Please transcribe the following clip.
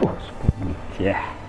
como que é.